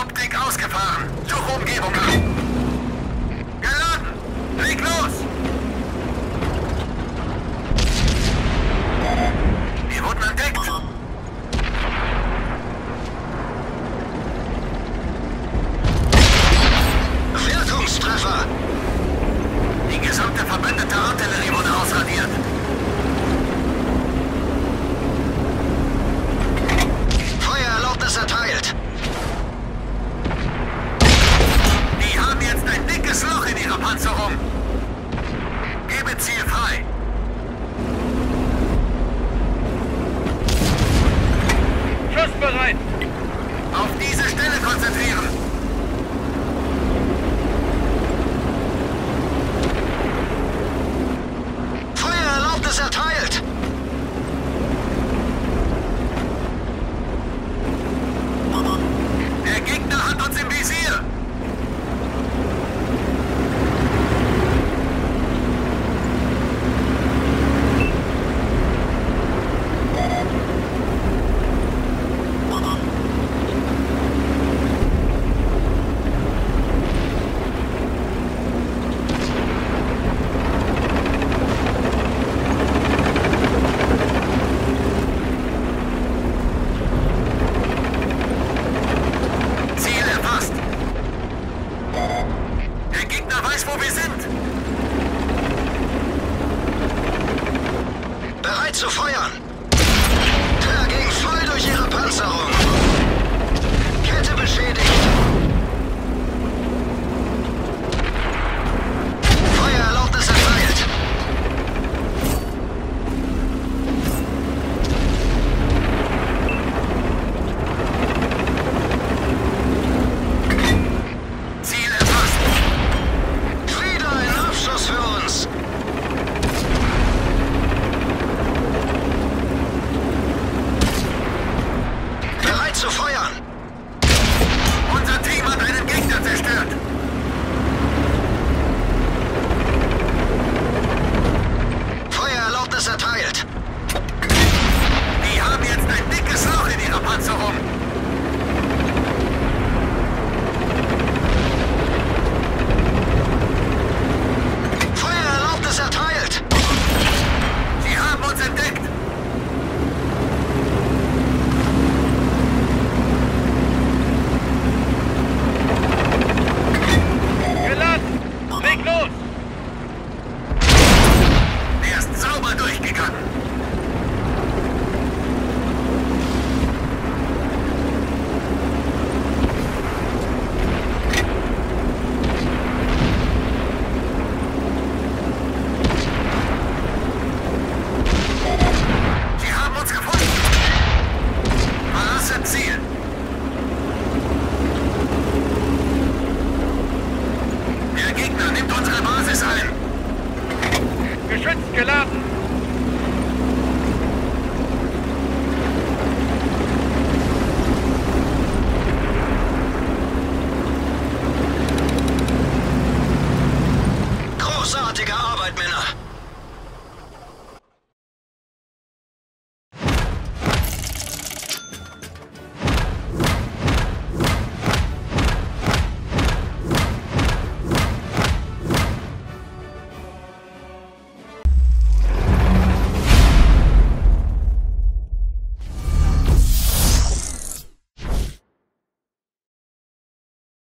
Optik ausgefahren. Suche Umgebung ab. fine. Zu feuern! Geschütz geladen.